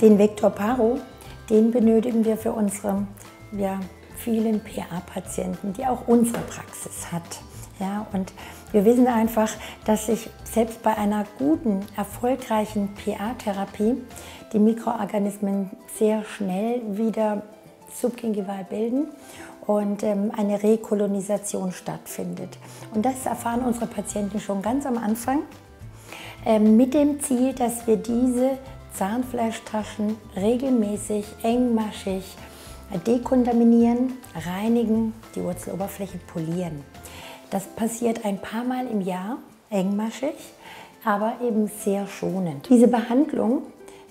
Den Vector Paro, den benötigen wir für unsere ja, vielen PA-Patienten, die auch unsere Praxis hat. Ja, und wir wissen einfach, dass sich selbst bei einer guten, erfolgreichen PA-Therapie die Mikroorganismen sehr schnell wieder subgingival bilden und ähm, eine Rekolonisation stattfindet. Und das erfahren unsere Patienten schon ganz am Anfang ähm, mit dem Ziel, dass wir diese Zahnfleischtaschen regelmäßig, engmaschig dekontaminieren, reinigen, die Wurzeloberfläche polieren. Das passiert ein paar Mal im Jahr, engmaschig, aber eben sehr schonend. Diese Behandlung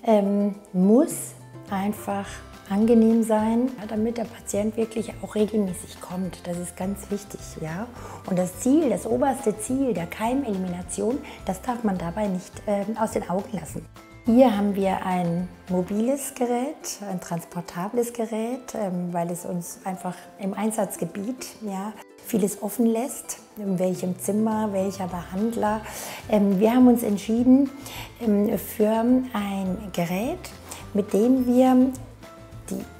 ähm, muss einfach angenehm sein, damit der Patient wirklich auch regelmäßig kommt. Das ist ganz wichtig. Ja? Und das Ziel, das oberste Ziel der Keimelimination, das darf man dabei nicht äh, aus den Augen lassen. Hier haben wir ein mobiles Gerät, ein transportables Gerät, ähm, weil es uns einfach im Einsatzgebiet ja, vieles offen lässt, in welchem Zimmer, welcher Behandler. Ähm, wir haben uns entschieden ähm, für ein Gerät, mit dem wir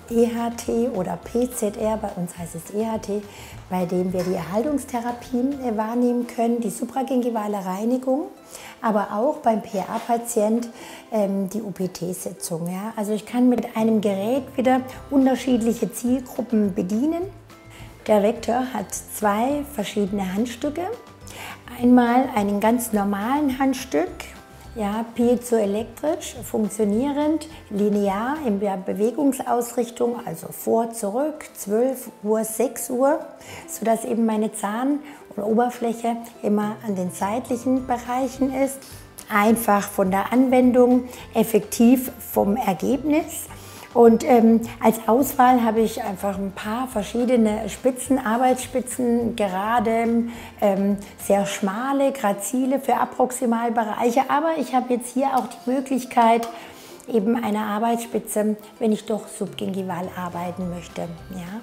EHT oder PZR, bei uns heißt es EHT, bei dem wir die Erhaltungstherapien äh, wahrnehmen können, die supragingivale Reinigung, aber auch beim PA-Patient ähm, die UPT-Sitzung. Ja? Also ich kann mit einem Gerät wieder unterschiedliche Zielgruppen bedienen. Der Vektor hat zwei verschiedene Handstücke. Einmal einen ganz normalen Handstück, ja, piezoelektrisch, funktionierend, linear in der Bewegungsausrichtung, also vor, zurück, 12 Uhr, 6 Uhr, sodass eben meine Zahn- und Oberfläche immer an den seitlichen Bereichen ist. Einfach von der Anwendung, effektiv vom Ergebnis. Und ähm, als Auswahl habe ich einfach ein paar verschiedene Spitzen, Arbeitsspitzen, gerade ähm, sehr schmale, grazile für Approximalbereiche. Aber ich habe jetzt hier auch die Möglichkeit, eben eine Arbeitsspitze, wenn ich doch subgingival arbeiten möchte. Ja.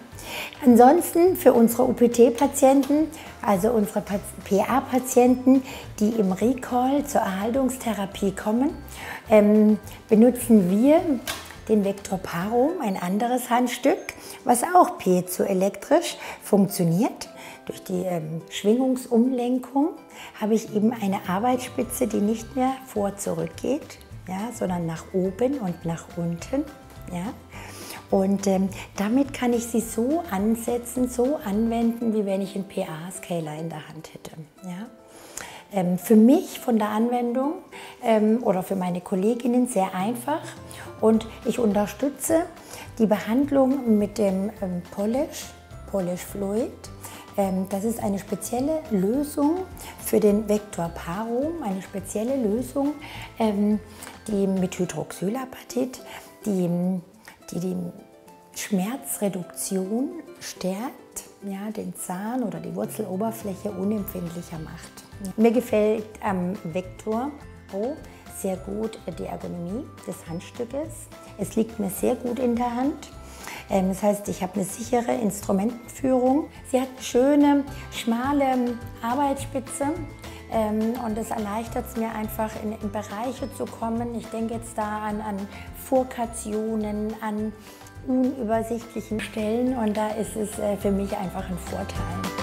Ansonsten für unsere UPT-Patienten, also unsere PA-Patienten, die im Recall zur Erhaltungstherapie kommen, ähm, benutzen wir den Vector Paro, ein anderes Handstück, was auch piezoelektrisch funktioniert. Durch die ähm, Schwingungsumlenkung habe ich eben eine Arbeitsspitze, die nicht mehr vor zurück geht, ja, sondern nach oben und nach unten. Ja. Und ähm, damit kann ich sie so ansetzen, so anwenden, wie wenn ich einen PA-Scaler in der Hand hätte. Ja. Ähm, für mich von der Anwendung ähm, oder für meine Kolleginnen sehr einfach und ich unterstütze die Behandlung mit dem ähm, Polish, Polish Fluid. Das ist eine spezielle Lösung für den Vektor Paro, eine spezielle Lösung, die mit Hydroxylapatit, die, die die Schmerzreduktion stärkt, ja, den Zahn oder die Wurzeloberfläche unempfindlicher macht. Mir gefällt am Vektor Pro sehr gut die Ergonomie des Handstückes. Es liegt mir sehr gut in der Hand. Ähm, das heißt, ich habe eine sichere Instrumentenführung. Sie hat eine schöne, schmale Arbeitsspitze ähm, und es erleichtert es mir einfach, in, in, Bereiche zu kommen. Ich denke jetzt da an, an Furkationen, an unübersichtlichen Stellen und da ist es äh, für mich einfach ein Vorteil.